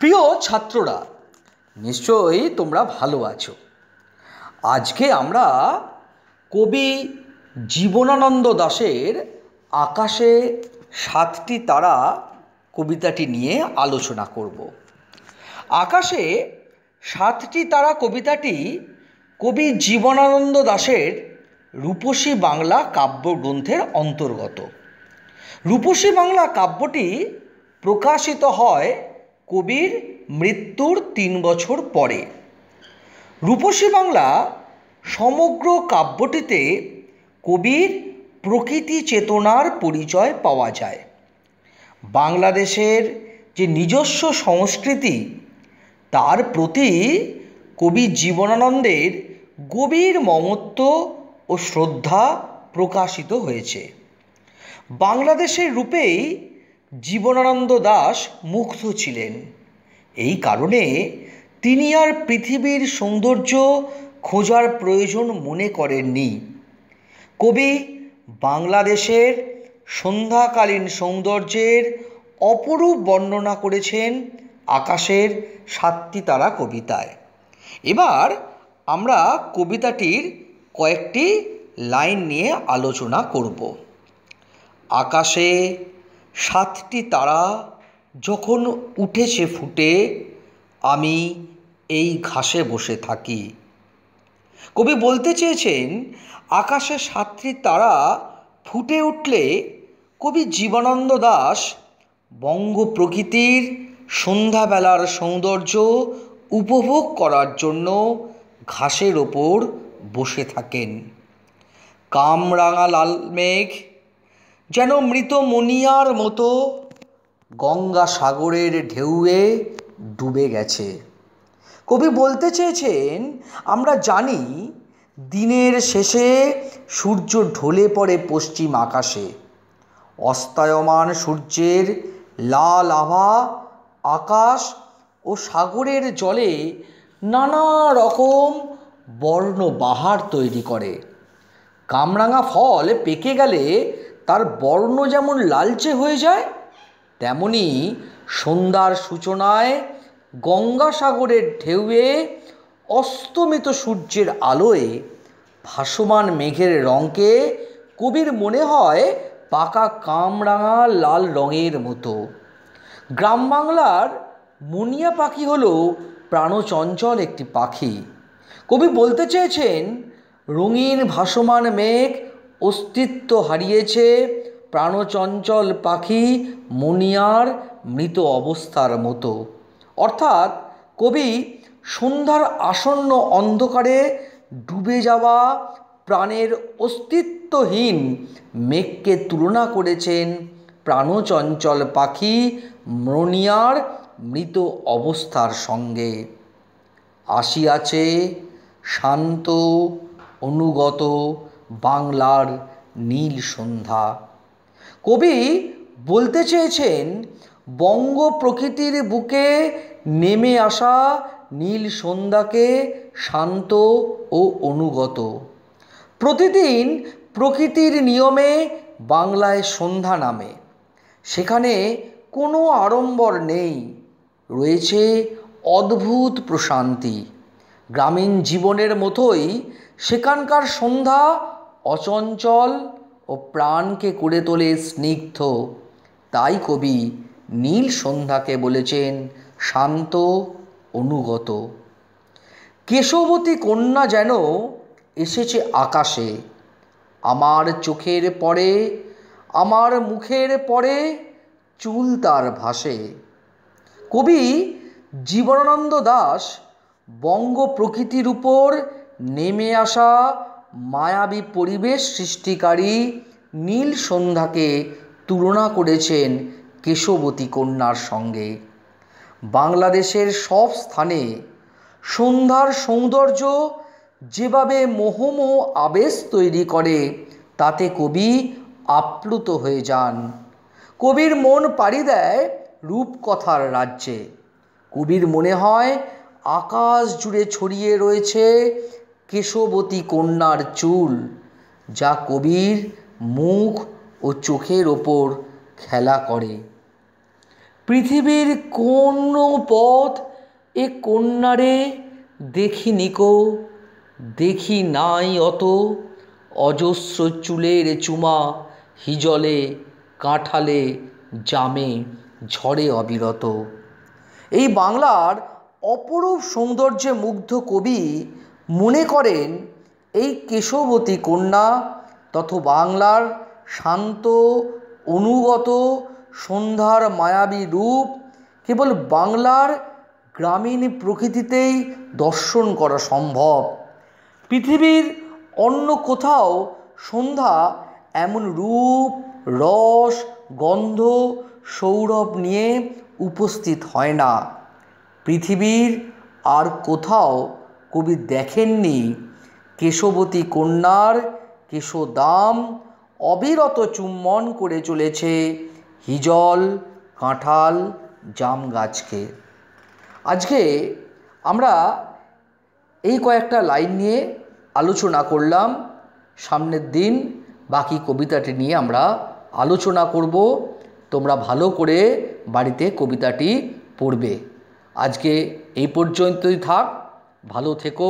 প্রিয় ছাত্ররা, নিশ্চয়ই তোমরা ভালো আছো। আজকে আমরা কবি জীবনানন্দ দাশের আকাশে সাতটি তারা কবিতাটি নিয়ে আলোচনা করব। আকাশে সাতটি তারা কবিতাটি কবি জীবনানন্দ দাশের রূপসী বাংলা কাব্যগ্রন্থের অন্তর্গত। রূপসী বাংলা কাব্যটি প্রকাশিত হয় কবির মৃত্যুর তিন বছর পরে। রূপসী বাংলা সমগ্র কাব্যটিতে কবির প্রকৃতি চেতনার পরিচয় পাওয়া যায়। বাংলাদেশের যে নিজস্ব সংস্কৃতি, তার প্রতি কবি জীবনানন্দের গভীর মমত্ব ও শ্রদ্ধা প্রকাশিত হয়েছে। বাংলাদেশের রূপেই জীবনানন্দ দাশ মুগ্ধ ছিলেন। এই কারণে তিনি আর পৃথিবীর সৌন্দর্য খোঁজার প্রয়োজন মনে করেননি। কবি বাংলাদেশের সন্ধ্যাকালীন সৌন্দর্যের অপরূপ বর্ণনা করেছেন আকাশের সাতটি তারা কবিতায়। এবার আমরা কবিতাটির কয়েকটি লাইন নিয়ে আলোচনা করব। আকাশে সাতটি তারা যখন উঠেছে ফুটে, আমি এই ঘাসে বসে থাকি। কবি বলতে চেয়েছেন, আকাশে সাতটি তারা ফুটে উঠলে কবি জীবনানন্দ দাশ বঙ্গ প্রকৃতির সন্ধ্যাবেলার সৌন্দর্য উপভোগ করার জন্য ঘাসের ওপর বসে থাকেন। কামরাঙা লাল মেঘ যেন মৃত মনিয়ার মতো গঙ্গা সাগরের ঢেউয়ে ডুবে গেছে। কবি বলতে চেয়েছেন, আমরা জানি দিনের শেষে সূর্য ঢলে পড়ে পশ্চিম আকাশে। অস্তায়মান সূর্যের লাল আভা আকাশ ও সাগরের জলে নানা রকম বর্ণবাহার তৈরি করে। কামরাঙা ফল পেকে গেলে তার বর্ণ যেমন লালচে হয়ে যায়, তেমনি সন্ধ্যার সূচনায় গঙ্গাসাগরের ঢেউয়ে অস্তমিত সূর্যের আলোয় ভাসমান মেঘের রঙকে কবির মনে হয় পাকা কামরাঙা লাল রঙের মতো। গ্রাম বাংলার মুনিয়া পাখি হল প্রাণচঞ্চল একটি পাখি। কবি বলতে চেয়েছেন, রঙিন ভাসমান মেঘ অস্তিত্ব হারিয়েছে প্রাণচঞ্চল পাখি মনিয়ার মৃত অবস্থার মতো। অর্থাৎ কবি সন্ধ্যার আসন্ন অন্ধকারে ডুবে যাওয়া প্রাণের অস্তিত্বহীন মেঘকে তুলনা করেছেন প্রাণচঞ্চল পাখি মনিয়ার মৃত অবস্থার সঙ্গে। আসিয়াছে শান্ত, অনুগত বাংলার নীল সন্ধ্যা। কবি বলতে চেয়েছেন, বঙ্গ প্রকৃতির বুকে নেমে আসা নীল সন্ধ্যাকে শান্ত ও অনুগত। প্রতিদিন প্রকৃতির নিয়মে বাংলায় সন্ধ্যা নামে। সেখানে কোনো আড়ম্বর নেই, রয়েছে অদ্ভুত প্রশান্তি। গ্রামীণ জীবনের মতোই সেখানকার সন্ধ্যা অচঞ্চল ও প্রাণকে করে তোলে স্নিগ্ধ, তাই কবি নীল সন্ধ্যাকে বলেছেন শান্ত, অনুগত। কেশবতী কন্যা যেন এসেছে আকাশে, আমার চোখের পরে, আমার মুখের পরে চুল তার ভাসে। কবি জীবনানন্দ দাশ বঙ্গ প্রকৃতির উপর নেমে আসা মায়াবী পরিবেশ সৃষ্টিকারী নীল সন্ধ্যাকে তুলনা করেছেন কেশবতী কন্যার সঙ্গে। বাংলাদেশের সব স্থানে সন্ধ্যার সৌন্দর্য যেভাবে মোহমোহ আবেশ তৈরি করে, তাতে কবি আপ্লুত হয়ে যান। কবির মন পাড়ি দেয় রূপকথার রাজ্যে। কবির মনে হয় আকাশ জুড়ে ছড়িয়ে রয়েছে কেশবতী কন্যার চুল, যা কবির মুখ ও চোখের ওপর খেলা করে। পৃথিবীর কোন পথ এ কন্যারে দেখি নিকো দেখি নাই অত অজস্র চুলের চুমা, হিজলে কাঁঠালে জামে ঝড়ে অবিরত। এই বাংলার অপরূপ সৌন্দর্যে মুগ্ধ কবি মনে করেন, এই কেশবতী কন্যা তথ বাংলার শান্ত, অনুগত, সন্ধ্যার মায়াবী রূপ কেবল বাংলার গ্রামীণ প্রকৃতিতেই দর্শন করা সম্ভব। পৃথিবীর অন্য কোথাও সন্ধ্যা এমন রূপ, রস, গন্ধ, সৌরভ নিয়ে উপস্থিত হয় না। পৃথিবীর আর কোথাও কবি দেখেননি কেশবতী কন্যার কেশদাম অবিরত চুম্বন করে চলেছে হিজল, কাঁঠাল, জাম গাছকে। আজকে আমরা এই কয়েকটা লাইন নিয়ে আলোচনা করলাম। সামনের দিন বাকি কবিতাটি নিয়ে আমরা আলোচনা করব। তোমরা ভালো করে বাড়িতে কবিতাটি পড়বে। আজকে এই পর্যন্তই থাক। ভালো থেকো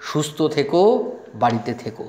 সুস্থ থেকো বাড়িতে থেকো।